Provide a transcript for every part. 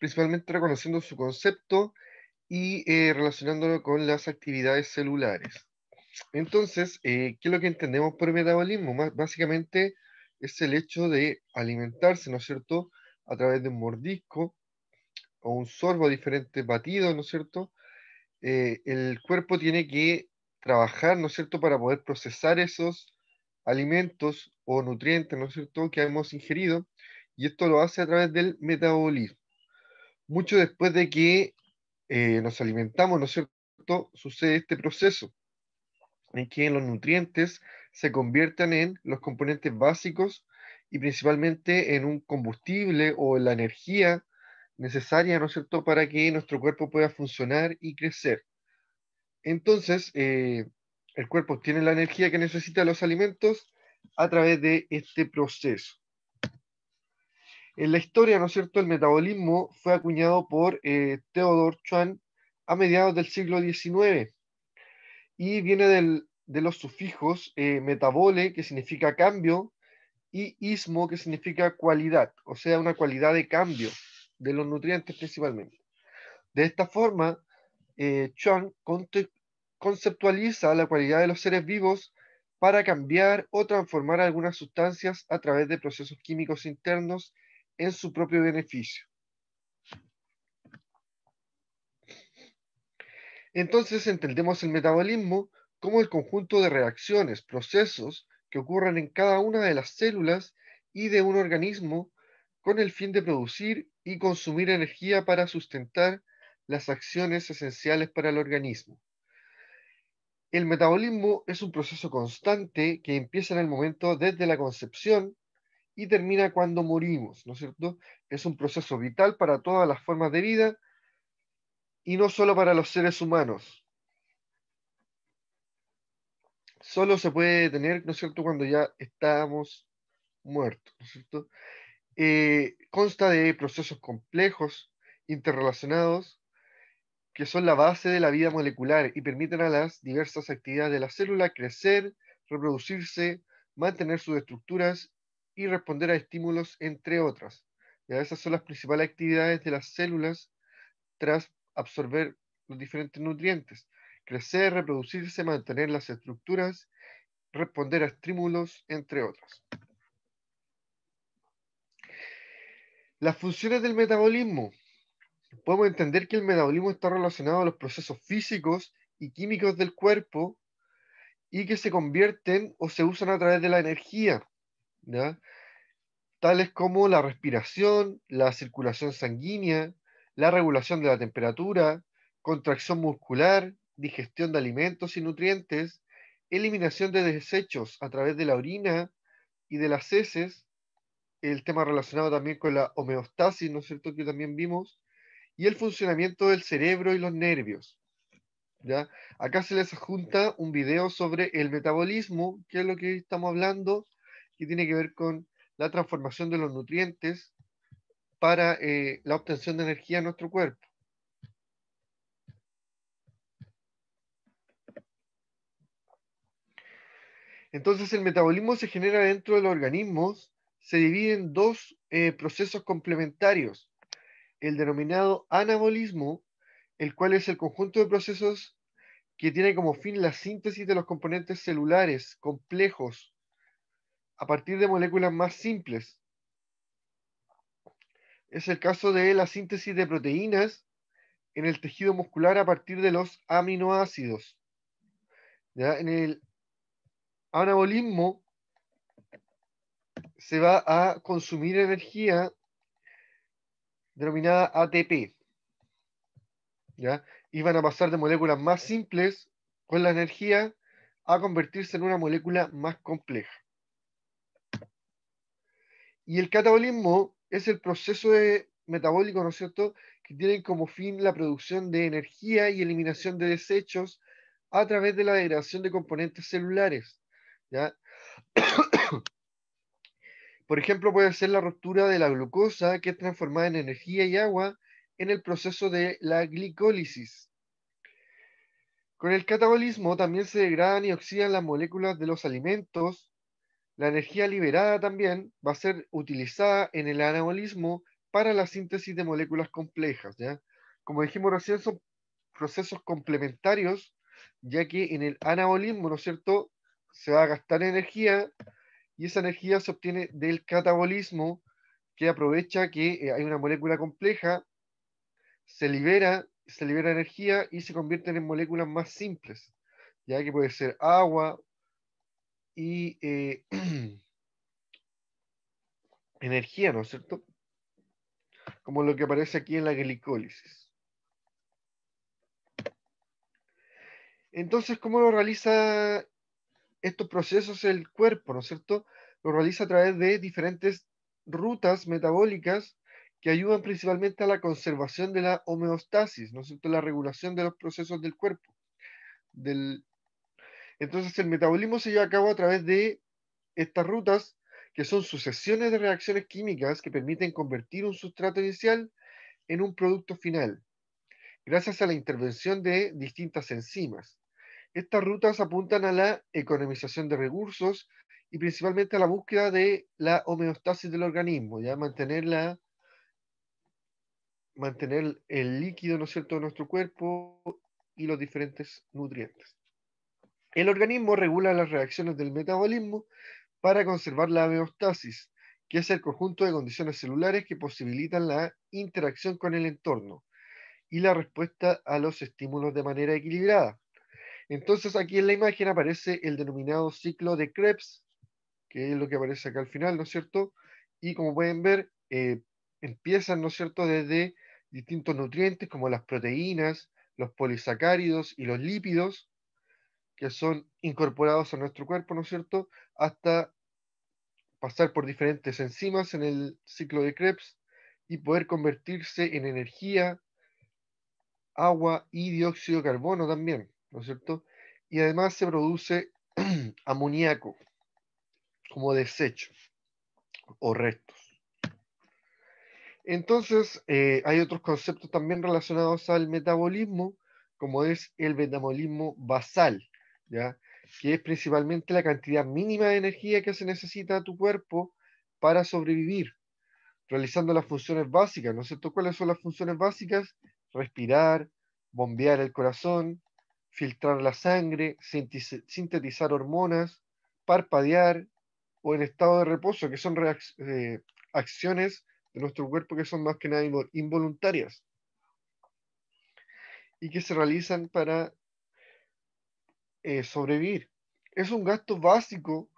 principalmente reconociendo su concepto y eh, relacionándolo con las actividades celulares. Entonces, eh, ¿qué es lo que entendemos por metabolismo? básicamente es el hecho de alimentarse, ¿no es cierto?, a través de un mordisco o un sorbo diferente batido, ¿no es cierto? Eh, el cuerpo tiene que trabajar, ¿no es cierto?, para poder procesar esos alimentos o nutrientes, ¿no es cierto?, que hemos ingerido, y esto lo hace a través del metabolismo. Mucho después de que eh, nos alimentamos, ¿no es cierto?, sucede este proceso en que los nutrientes se conviertan en los componentes básicos y principalmente en un combustible o en la energía necesaria, ¿no es cierto?, para que nuestro cuerpo pueda funcionar y crecer. Entonces, eh, el cuerpo obtiene la energía que necesita los alimentos a través de este proceso. En la historia, ¿no es cierto?, el metabolismo fue acuñado por eh, Theodor Schwann a mediados del siglo XIX y viene de los sufijos eh, metabole, que significa cambio, y ismo, que significa cualidad, o sea, una cualidad de cambio de los nutrientes principalmente. De esta forma, eh, Chuan conceptualiza la cualidad de los seres vivos para cambiar o transformar algunas sustancias a través de procesos químicos internos en su propio beneficio. Entonces entendemos el metabolismo como el conjunto de reacciones, procesos que ocurren en cada una de las células y de un organismo con el fin de producir y consumir energía para sustentar las acciones esenciales para el organismo. El metabolismo es un proceso constante que empieza en el momento desde la concepción y termina cuando morimos, ¿no es cierto? Es un proceso vital para todas las formas de vida y no solo para los seres humanos. Solo se puede detener, ¿no es cierto?, cuando ya estamos muertos, ¿no es cierto? Eh, consta de procesos complejos, interrelacionados, que son la base de la vida molecular y permiten a las diversas actividades de la célula crecer, reproducirse, mantener sus estructuras y responder a estímulos, entre otras. Ya esas son las principales actividades de las células tras absorber los diferentes nutrientes. Crecer, reproducirse, mantener las estructuras, responder a estímulos, entre otras. Las funciones del metabolismo. Podemos entender que el metabolismo está relacionado a los procesos físicos y químicos del cuerpo y que se convierten o se usan a través de la energía, tales como la respiración, la circulación sanguínea, la regulación de la temperatura, contracción muscular, digestión de alimentos y nutrientes, eliminación de desechos a través de la orina y de las heces, el tema relacionado también con la homeostasis, ¿no es cierto?, que también vimos, y el funcionamiento del cerebro y los nervios. ¿ya? Acá se les adjunta un video sobre el metabolismo, que es lo que estamos hablando, que tiene que ver con la transformación de los nutrientes para eh, la obtención de energía en nuestro cuerpo. Entonces el metabolismo se genera dentro de los organismos se divide en dos eh, procesos complementarios. El denominado anabolismo, el cual es el conjunto de procesos que tiene como fin la síntesis de los componentes celulares complejos a partir de moléculas más simples. Es el caso de la síntesis de proteínas en el tejido muscular a partir de los aminoácidos. En el anabolismo se va a consumir energía denominada ATP. ¿ya? Y van a pasar de moléculas más simples con la energía a convertirse en una molécula más compleja. Y el catabolismo es el proceso metabólico, ¿no es cierto?, que tiene como fin la producción de energía y eliminación de desechos a través de la degradación de componentes celulares. ¿ya? Por ejemplo, puede ser la ruptura de la glucosa, que es transformada en energía y agua en el proceso de la glicólisis. Con el catabolismo también se degradan y oxidan las moléculas de los alimentos. La energía liberada también va a ser utilizada en el anabolismo para la síntesis de moléculas complejas. ¿ya? Como dijimos recién, son procesos complementarios, ya que en el anabolismo, ¿no es cierto?, se va a gastar energía y esa energía se obtiene del catabolismo, que aprovecha que eh, hay una molécula compleja, se libera, se libera energía y se convierten en moléculas más simples, ya que puede ser agua y eh, energía, ¿no es cierto? Como lo que aparece aquí en la glicólisis. Entonces, ¿cómo lo realiza estos procesos el cuerpo, ¿no es cierto? Lo realiza a través de diferentes rutas metabólicas que ayudan principalmente a la conservación de la homeostasis, ¿no es cierto? La regulación de los procesos del cuerpo. Del... Entonces, el metabolismo se lleva a cabo a través de estas rutas que son sucesiones de reacciones químicas que permiten convertir un sustrato inicial en un producto final, gracias a la intervención de distintas enzimas. Estas rutas apuntan a la economización de recursos y principalmente a la búsqueda de la homeostasis del organismo, ya mantener, mantener el líquido, ¿no es cierto?, de nuestro cuerpo y los diferentes nutrientes. El organismo regula las reacciones del metabolismo para conservar la homeostasis, que es el conjunto de condiciones celulares que posibilitan la interacción con el entorno y la respuesta a los estímulos de manera equilibrada. Entonces aquí en la imagen aparece el denominado ciclo de Krebs, que es lo que aparece acá al final, ¿no es cierto? Y como pueden ver, eh, empiezan, ¿no es cierto?, desde distintos nutrientes como las proteínas, los polisacáridos y los lípidos, que son incorporados a nuestro cuerpo, ¿no es cierto?, hasta pasar por diferentes enzimas en el ciclo de Krebs y poder convertirse en energía, agua y dióxido de carbono también. ¿no es cierto? Y además se produce amoníaco como desecho o restos. Entonces, eh, hay otros conceptos también relacionados al metabolismo, como es el metabolismo basal, ¿ya? que es principalmente la cantidad mínima de energía que se necesita a tu cuerpo para sobrevivir, realizando las funciones básicas, ¿no es cierto? ¿Cuáles son las funciones básicas? Respirar, bombear el corazón, filtrar la sangre, sintetizar hormonas, parpadear o en estado de reposo, que son eh, acciones de nuestro cuerpo que son más que nada involuntarias y que se realizan para eh, sobrevivir. Es un gasto básico,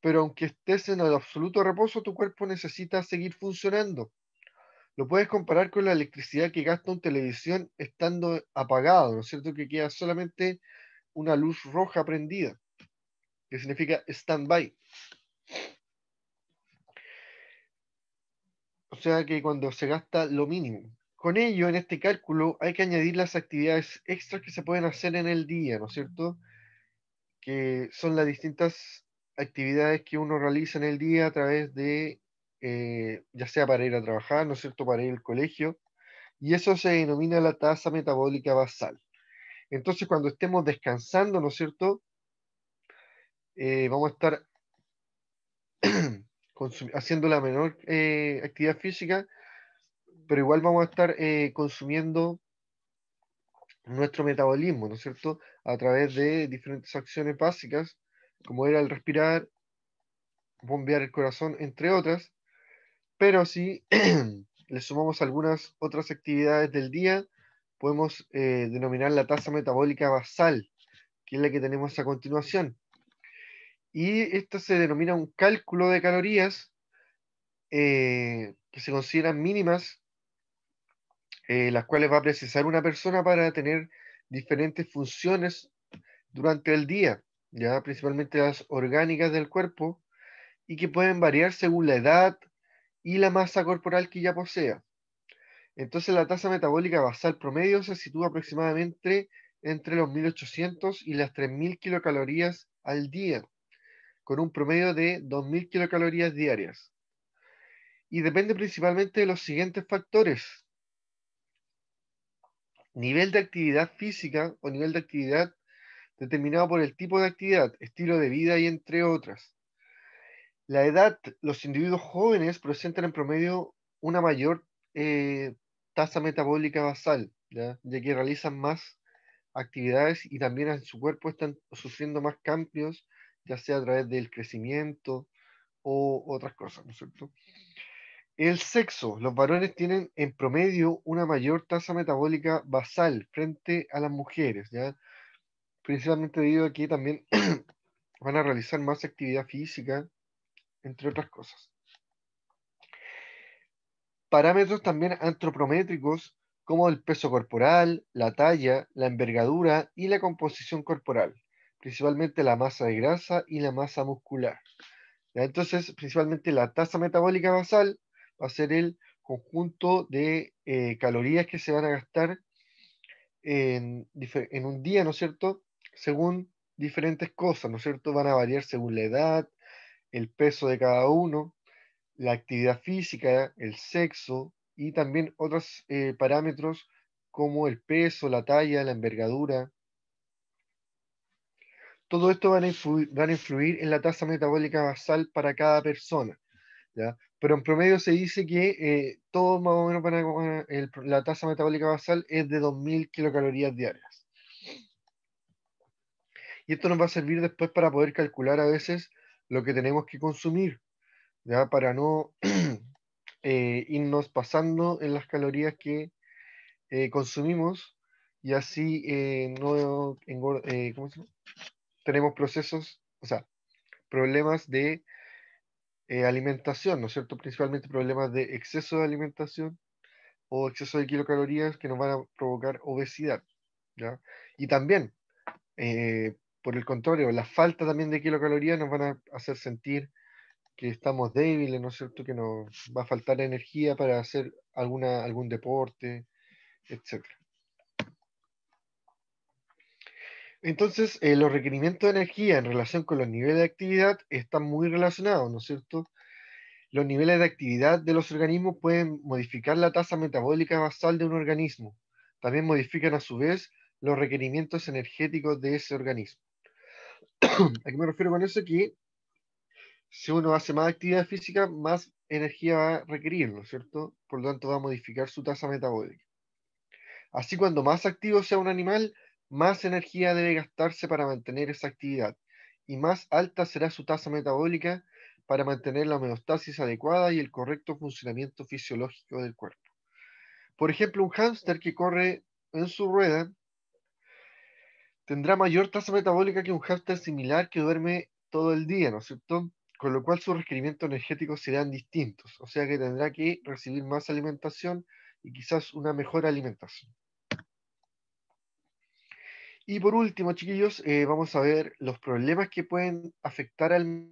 pero aunque estés en el absoluto reposo, tu cuerpo necesita seguir funcionando. Lo puedes comparar con la electricidad que gasta un televisión estando apagado, ¿no es cierto? Que queda solamente una luz roja prendida, que significa stand-by. O sea que cuando se gasta lo mínimo. Con ello, en este cálculo hay que añadir las actividades extras que se pueden hacer en el día, ¿no es cierto? Que son las distintas actividades que uno realiza en el día a través de eh, ya sea para ir a trabajar, ¿no es cierto?, para ir al colegio, y eso se denomina la tasa metabólica basal. Entonces, cuando estemos descansando, ¿no es cierto?, eh, vamos a estar haciendo la menor eh, actividad física, pero igual vamos a estar consumiendo nuestro metabolismo, ¿no es cierto?, a través de diferentes acciones básicas, como era el respirar, bombear el corazón, entre otras, pero si le sumamos algunas otras actividades del día, podemos eh, denominar la tasa metabólica basal, que es la que tenemos a continuación. Y esto se denomina un cálculo de calorías eh, que se consideran mínimas, eh, las cuales va a precisar una persona para tener diferentes funciones durante el día, ya principalmente las orgánicas del cuerpo, y que pueden variar según la edad, y la masa corporal que ya posea. Entonces la tasa metabólica basal promedio se sitúa aproximadamente entre los 1800 y las 3000 kilocalorías al día, con un promedio de 2000 kilocalorías diarias. Y depende principalmente de los siguientes factores. Nivel de actividad física o nivel de actividad determinado por el tipo de actividad, estilo de vida y entre otras. La edad, los individuos jóvenes presentan en promedio una mayor eh, tasa metabólica basal, ¿ya? ya que realizan más actividades y también en su cuerpo están sufriendo más cambios, ya sea a través del crecimiento o otras cosas, ¿no es cierto? El sexo. Los varones tienen en promedio una mayor tasa metabólica basal frente a las mujeres, ¿ya? Principalmente debido a que también van a realizar más actividad física, entre otras cosas. Parámetros también antropométricos como el peso corporal, la talla, la envergadura y la composición corporal, principalmente la masa de grasa y la masa muscular. Entonces, principalmente la tasa metabólica basal va a ser el conjunto de eh, calorías que se van a gastar en, un día, ¿no es cierto? Según diferentes cosas, ¿no es cierto? Van a variar según la edad, el peso de cada uno, la actividad física, el sexo y también otros eh, parámetros como el peso, la talla, la envergadura. Todo esto van a, influir, van a influir en la tasa metabólica basal para cada persona. Pero en promedio se dice que eh, todo más o menos para, la tasa metabólica basal es de 2.000 kilocalorías diarias. Y esto nos va a servir después para poder calcular a veces lo que tenemos que consumir, ¿ya? para no eh, irnos pasando en las calorías que eh, consumimos y así no tenemos procesos, o sea, problemas de eh, alimentación, ¿no es cierto? Principalmente problemas de exceso de alimentación o exceso de kilocalorías que nos van a provocar obesidad, ¿ya? Y también, eh, por el contrario, la falta también de kilocalorías nos van a hacer sentir que estamos débiles, ¿no es cierto? Que nos va a faltar energía para hacer alguna, algún deporte, etc. Entonces, eh, los requerimientos de energía en relación con los niveles de actividad están muy relacionados, ¿no es cierto? Los niveles de actividad de los organismos pueden modificar la tasa metabólica basal de un organismo. También modifican a su vez los requerimientos energéticos de ese organismo. ¿A qué me refiero con eso? Que si uno hace más actividad física, más energía va a requerir, ¿no es cierto? Por lo tanto, va a modificar su tasa metabólica. Así, cuando más activo sea un animal, más energía debe gastarse para mantener esa actividad y más alta será su tasa metabólica para mantener la homeostasis adecuada y el correcto funcionamiento fisiológico del cuerpo. Por ejemplo, un hámster que corre en su rueda tendrá mayor tasa metabólica que un hámster similar que duerme todo el día, ¿no es cierto? Con lo cual sus requerimientos energéticos serán distintos, o sea que tendrá que recibir más alimentación y quizás una mejor alimentación. Y por último, chiquillos, eh, vamos a ver los problemas que pueden afectar al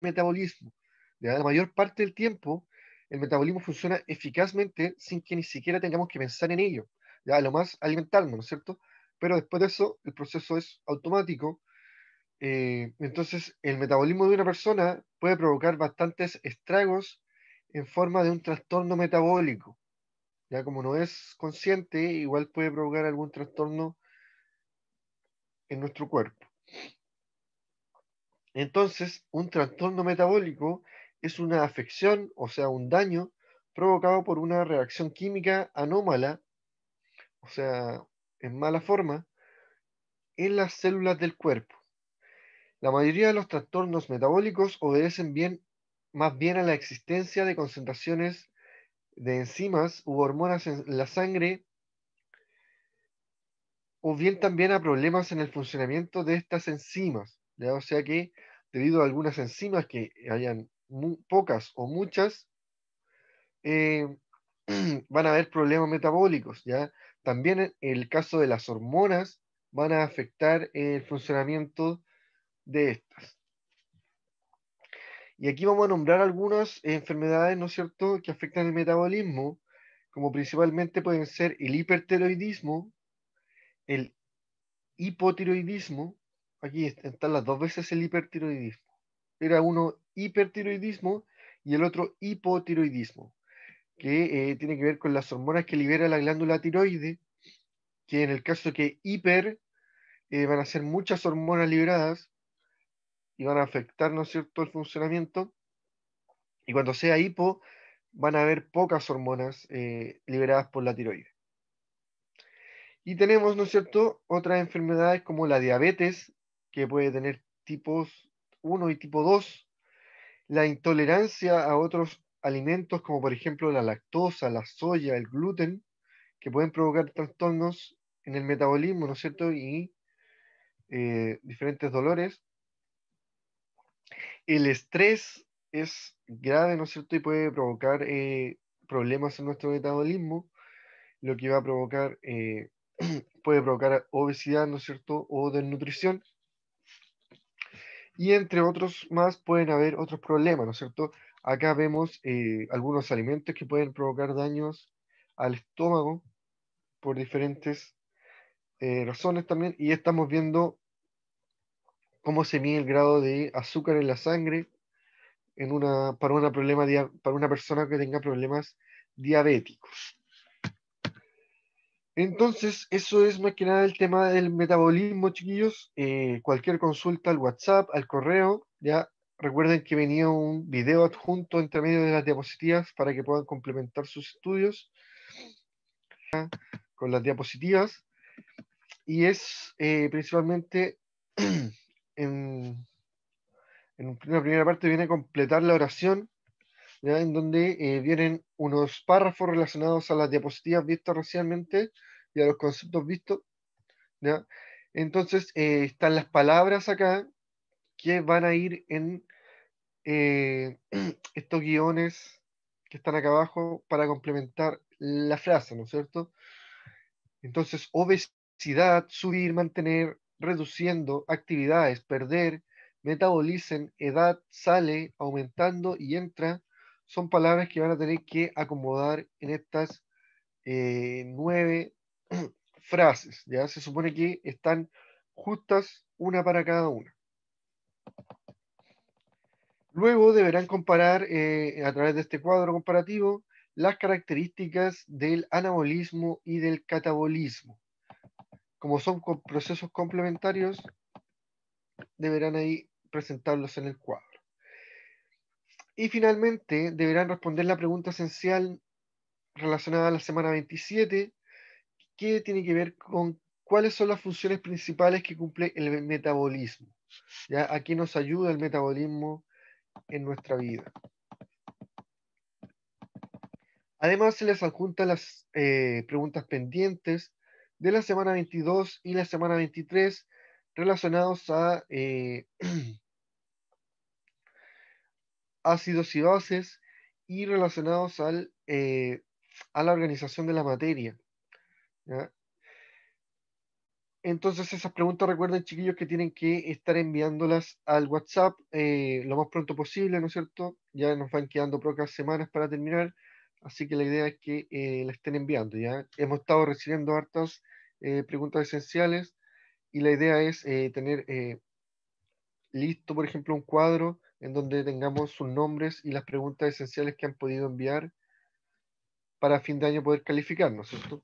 metabolismo. La mayor parte del tiempo, el metabolismo funciona eficazmente sin que ni siquiera tengamos que pensar en ello. ¿ya? Lo más alimentarnos, ¿no es cierto? Pero después de eso, el proceso es automático. Eh, entonces, el metabolismo de una persona puede provocar bastantes estragos en forma de un trastorno metabólico. Ya como no es consciente, igual puede provocar algún trastorno en nuestro cuerpo. Entonces, un trastorno metabólico es una afección, o sea, un daño provocado por una reacción química anómala, o sea, en mala forma, en las células del cuerpo. La mayoría de los trastornos metabólicos obedecen bien, más bien a la existencia de concentraciones de enzimas u hormonas en la sangre o bien también a problemas en el funcionamiento de estas enzimas. ¿ya? O sea que debido a algunas enzimas que hayan pocas o muchas, eh, van a haber problemas metabólicos. ¿ya? También en el caso de las hormonas van a afectar el funcionamiento de estas. Y aquí vamos a nombrar algunas enfermedades, ¿no es cierto?, que afectan el metabolismo, como principalmente pueden ser el hipertiroidismo, el hipotiroidismo, aquí están las dos veces el hipertiroidismo. Era uno hipertiroidismo y el otro hipotiroidismo, que eh, tiene que ver con las hormonas que libera la glándula tiroide, que en el caso que hiper eh, van a ser muchas hormonas liberadas y van a afectar, ¿no es cierto?, el funcionamiento. Y cuando sea hipo, van a haber pocas hormonas eh, liberadas por la tiroides. Y tenemos, ¿no es cierto?, otras enfermedades como la diabetes, que puede tener tipos 1 y tipo 2, la intolerancia a otros alimentos como por ejemplo la lactosa, la soya, el gluten, que pueden provocar trastornos en el metabolismo, ¿no es cierto? Y eh, diferentes dolores. El estrés es grave, ¿no es cierto? Y puede provocar eh, problemas en nuestro metabolismo, lo que va a provocar, eh, puede provocar obesidad, ¿no es cierto? O desnutrición. Y entre otros más pueden haber otros problemas, ¿no es cierto? Acá vemos algunos alimentos que pueden provocar daños al estómago por diferentes razones también. Y estamos viendo cómo se mide el grado de azúcar en la sangre en una, para, una problema, para una persona que tenga problemas diabéticos. Entonces, eso es más que nada el tema del metabolismo, chiquillos. Eh, cualquier consulta al WhatsApp, al correo, ya recuerden que venía un video adjunto entre medio de las diapositivas para que puedan complementar sus estudios con las diapositivas. Y es eh, principalmente en, una primera parte viene a completar la oración, en donde eh, vienen unos párrafos relacionados a las diapositivas vistas recientemente y a los conceptos vistos. Entonces, eh, están las palabras acá que van a ir en eh, estos guiones que están acá abajo para complementar la frase, ¿no es cierto? Entonces, obesidad, subir, mantener, reduciendo, actividades, perder, metabolicen, edad, sale, aumentando y entra, son palabras que van a tener que acomodar en estas eh, nueve frases. Ya se supone que están justas una para cada una. Luego deberán comparar eh, a través de este cuadro comparativo las características del anabolismo y del catabolismo. Como son procesos complementarios, deberán ahí presentarlos en el cuadro. Y finalmente deberán responder la pregunta esencial relacionada a la semana 27, que tiene que ver con cuáles son las funciones principales que cumple el metabolismo. ¿ya? ¿A qué nos ayuda el metabolismo en nuestra vida? Además, se les adjuntan las eh, preguntas pendientes de la semana 22 y la semana 23 relacionados a eh, ácidos y bases y relacionados al, eh, a la organización de la materia. Entonces esas preguntas recuerden chiquillos que tienen que estar enviándolas al WhatsApp eh, lo más pronto posible, ¿no es cierto? Ya nos van quedando pocas semanas para terminar, así que la idea es que eh, la estén enviando, ¿ya? Hemos estado recibiendo hartas eh, preguntas esenciales y la idea es tener listo, por ejemplo, un cuadro en donde tengamos sus nombres y las preguntas esenciales que han podido enviar para fin de año poder calificar, ¿no es cierto?